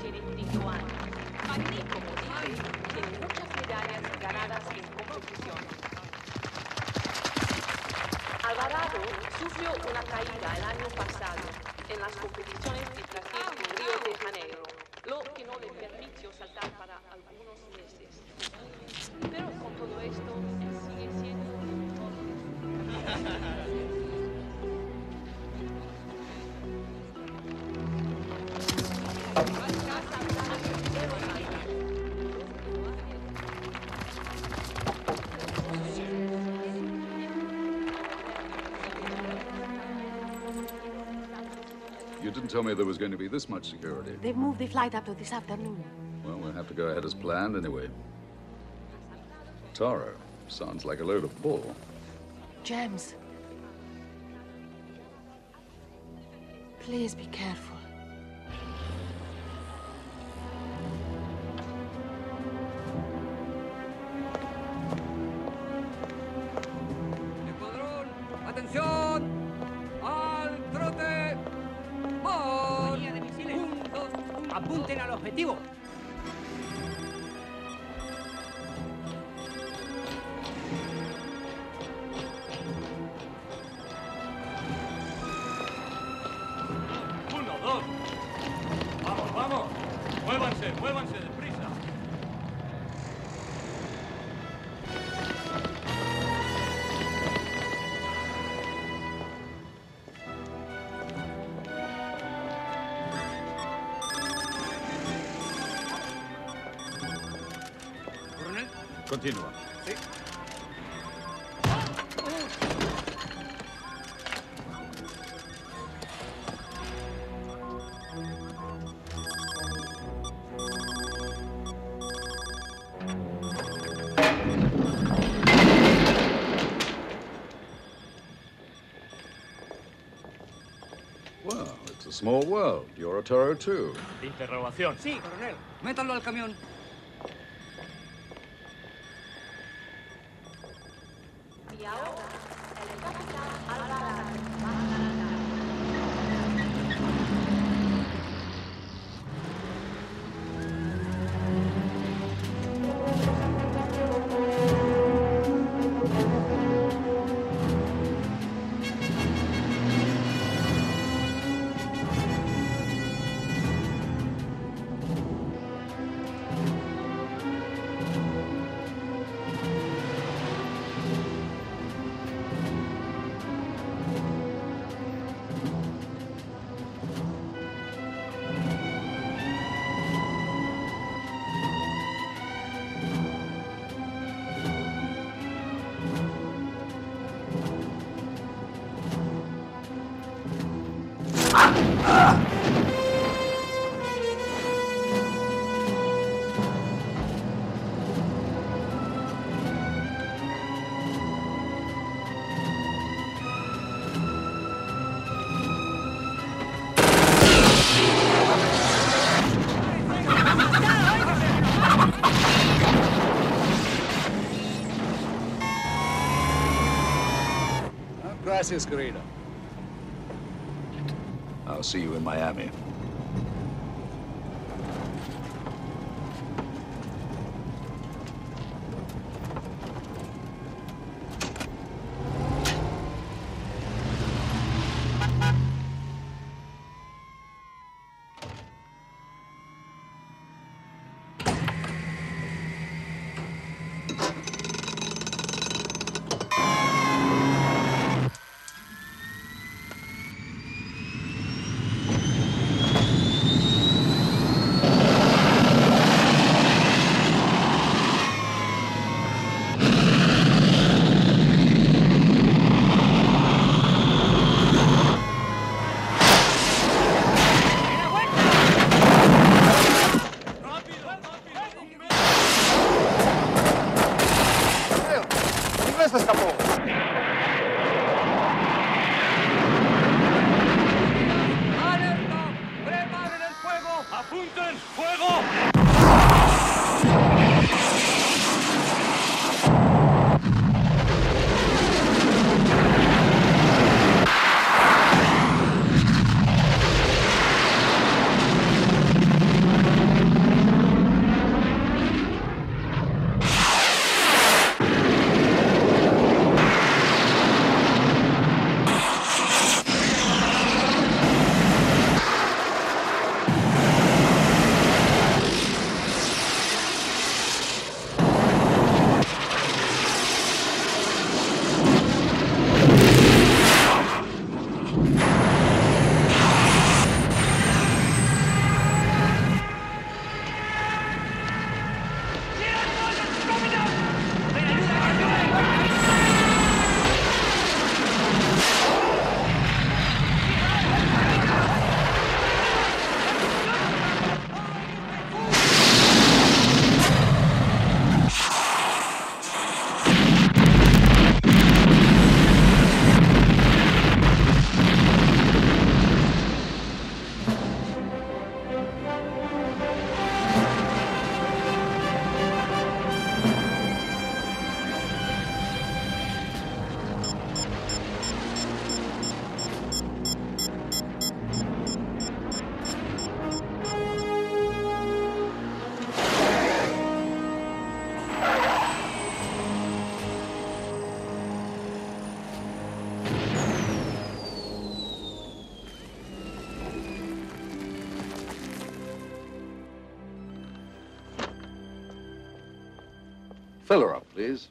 tiene cinco años. Magnífico modelo tiene muchas medallas ganadas en competición. Alvarado sufrió una caída el año pasado en las competiciones de Brasil. You didn't tell me there was going to be this much security. They've moved the flight up to this afternoon. Well, we'll have to go ahead as planned anyway. Toro sounds like a load of bull. James. Please be careful. Atención, al trote. Misiles. Juntos, apunten al objetivo. Continua. Sí. Well, it's a small world. You're a Toro too. Interrogación. Sí, coronel. Métanlo al camión. I'll see you in Miami. したもん Fill her up, please.